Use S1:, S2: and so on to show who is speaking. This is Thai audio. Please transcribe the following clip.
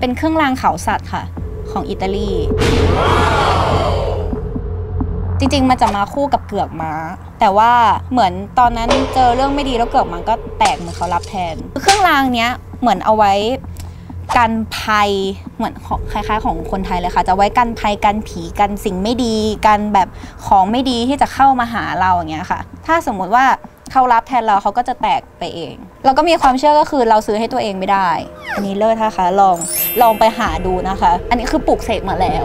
S1: เป็นเครื่องรางเขาสัตว์ค่ะ ของอิตาลี จริงๆ มันจะมาคู่กับเกือกม้า แต่ว่าเหมือนตอนนั้นเจอเรื่องไม่ดีแล้วเกือกม้าก็แตกเหมือนเขารับแทน เครื่องรางเนี้ยเหมือนเอาไว้กันภัยเหมือนคล้าย ๆ ของคนไทยเลยค่ะ จะไว้กันภัยกันผีกันสิ่งไม่ดีกันแบบของไม่ดีที่จะเข้ามาหาเราอย่างเงี้ยค่ะ ถ้าสมมุติว่าเขารับแทนเราเขาก็จะแตกไปเองเราก็มีความเชื่อก็คือเราซื้อให้ตัวเองไม่ได้ อันนี้เลิศนะคะลอง ลองไปหาดูนะคะ อันนี้คือปลูกเสกมาแล้ว